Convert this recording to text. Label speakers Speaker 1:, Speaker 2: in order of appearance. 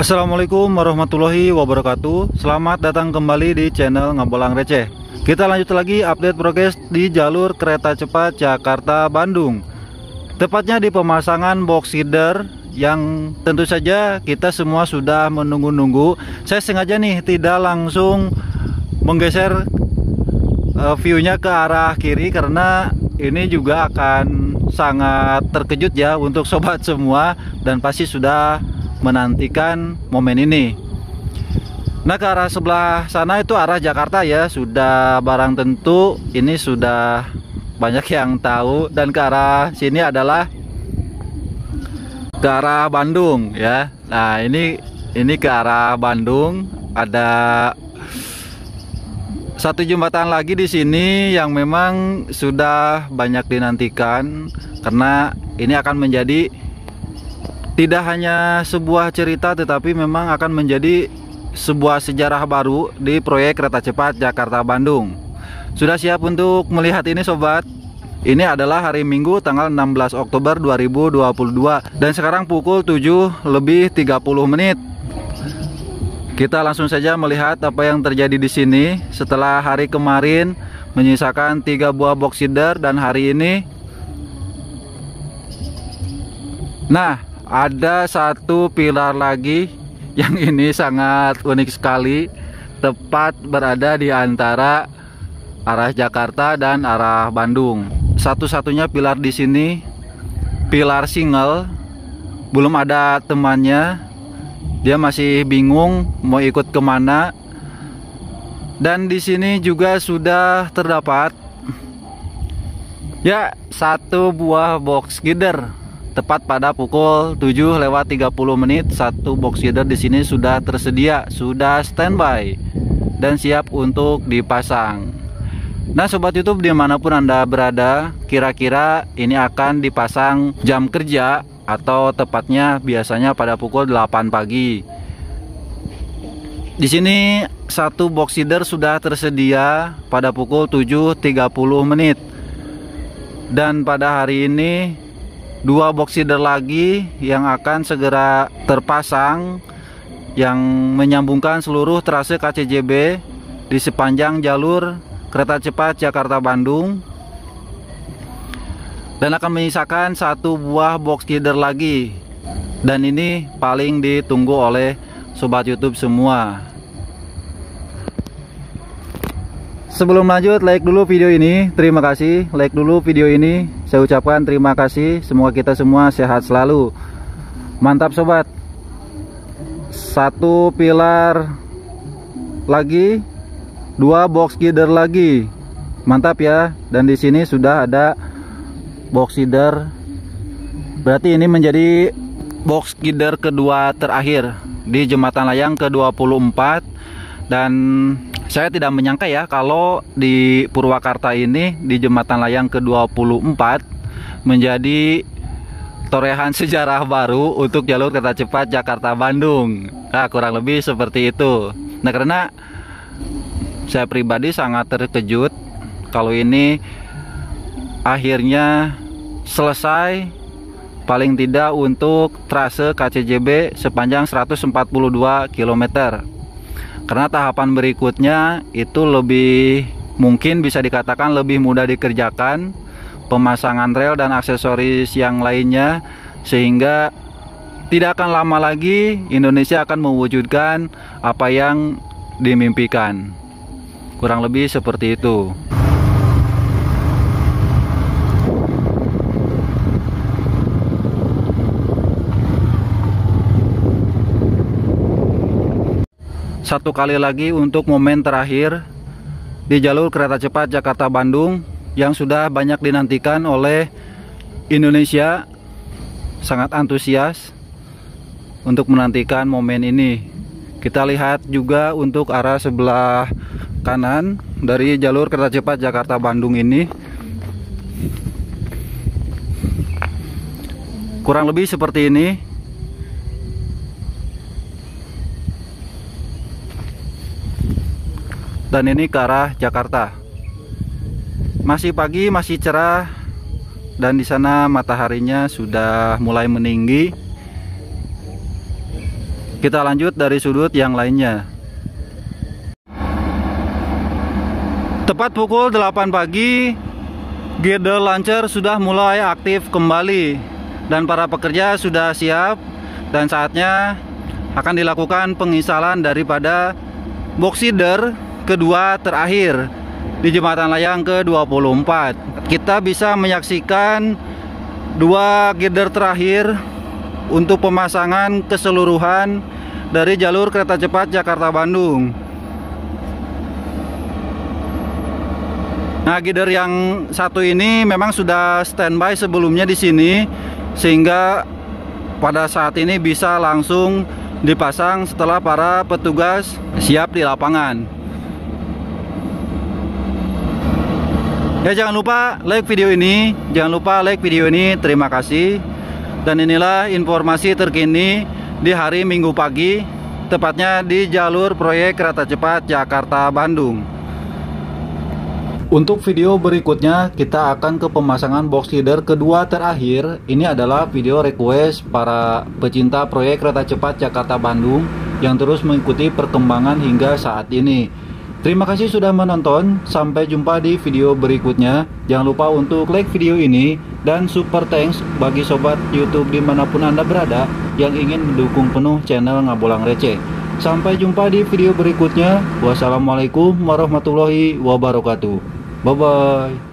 Speaker 1: Assalamualaikum warahmatullahi wabarakatuh. Selamat datang kembali di channel Ngabolang Receh. Kita lanjut lagi update progres di jalur kereta cepat Jakarta-Bandung Tepatnya di pemasangan box feeder yang tentu saja kita semua sudah menunggu-nunggu. Saya sengaja nih tidak langsung menggeser uh, view-nya ke arah kiri Karena ini juga akan sangat terkejut ya untuk sobat semua Dan pasti sudah menantikan momen ini. Nah ke arah sebelah sana itu arah Jakarta ya sudah barang tentu ini sudah banyak yang tahu dan ke arah sini adalah ke arah Bandung ya. Nah ini ini ke arah Bandung ada satu jembatan lagi di sini yang memang sudah banyak dinantikan karena ini akan menjadi tidak hanya sebuah cerita tetapi memang akan menjadi sebuah sejarah baru di proyek kereta cepat Jakarta-Bandung. Sudah siap untuk melihat ini sobat? Ini adalah hari Minggu tanggal 16 Oktober 2022 dan sekarang pukul 7 lebih 30 menit. Kita langsung saja melihat apa yang terjadi di sini setelah hari kemarin menyisakan tiga buah box dan hari ini Nah, ada satu pilar lagi yang ini sangat unik sekali. Tepat berada di antara arah Jakarta dan arah Bandung. Satu-satunya pilar di sini pilar single. Belum ada temannya. Dia masih bingung mau ikut ke mana. Dan di sini juga sudah terdapat ya satu buah box gider tepat pada pukul 7 lewat 30 menit. Satu box feeder di sini sudah tersedia sudah standby dan siap untuk dipasang. Nah sobat YouTube di mana pun anda berada kira-kira ini akan dipasang jam kerja atau tepatnya biasanya pada pukul 8 pagi. Di sini satu box feeder sudah tersedia pada pukul 7.30 menit. Dan pada hari ini dua box feeder lagi yang akan segera terpasang yang menyambungkan seluruh trase KCJB di sepanjang jalur kereta cepat Jakarta-Bandung dan akan menyisakan satu buah box feeder lagi. Dan ini paling ditunggu oleh sobat YouTube semua Sebelum lanjut like dulu video ini. Terima kasih. Like dulu video ini. Saya ucapkan terima kasih. Semoga kita semua sehat selalu. Mantap sobat. Satu pilar Lagi. Dua box feeder lagi. Mantap ya. Dan di sini sudah ada Box feeder. Berarti ini menjadi Box feeder kedua terakhir Di jembatan layang ke-24 Dan saya tidak menyangka ya kalau di Purwakarta ini di jembatan layang ke-24 menjadi torehan sejarah baru untuk jalur kereta cepat Jakarta-Bandung. Nah, kurang lebih seperti itu. Nah, karena saya pribadi sangat terkejut kalau ini akhirnya selesai paling tidak untuk trase KCJB sepanjang 142 km karena tahapan berikutnya itu lebih mungkin bisa dikatakan lebih mudah dikerjakan pemasangan rel dan aksesoris yang lainnya sehingga tidak akan lama lagi Indonesia akan mewujudkan apa yang dimimpikan. Kurang lebih seperti itu satu kali lagi untuk momen terakhir di jalur kereta cepat Jakarta-Bandung yang sudah banyak dinantikan oleh Indonesia. Sangat antusias untuk menantikan momen ini. Kita lihat juga untuk arah sebelah kanan dari jalur kereta cepat Jakarta-Bandung ini. Kurang lebih seperti ini dan ini ke arah Jakarta masih pagi masih cerah dan di sana mataharinya sudah mulai meninggi Kita lanjut dari sudut yang lainnya. Tepat pukul 8 pagi, girder launcher sudah mulai aktif kembali dan para pekerja sudah siap dan saatnya akan dilakukan pengisalan daripada box kedua terakhir di jembatan layang ke-24. Kita bisa menyaksikan dua girder terakhir untuk pemasangan keseluruhan dari jalur kereta cepat Jakarta Bandung. Nah, gider yang satu ini memang sudah standby sebelumnya di sini sehingga pada saat ini bisa langsung dipasang setelah para petugas siap di lapangan. Ya jangan lupa like video ini, jangan lupa like video ini. Terima kasih. Dan inilah informasi terkini di hari Minggu pagi, tepatnya di jalur proyek kereta cepat Jakarta Bandung. Untuk video berikutnya kita akan ke pemasangan box leader kedua terakhir Ini adalah video request para pecinta proyek kereta cepat Jakarta Bandung Yang terus mengikuti perkembangan hingga saat ini Terima kasih sudah menonton. Sampai jumpa di video berikutnya. Jangan lupa untuk like video ini. Dan super thanks bagi sobat youtube di mana pun anda berada Yang ingin mendukung penuh channel Ngabolang Receh. Sampai jumpa di video berikutnya. Wassalamualaikum warahmatullahi wabarakatuh. Bye bye.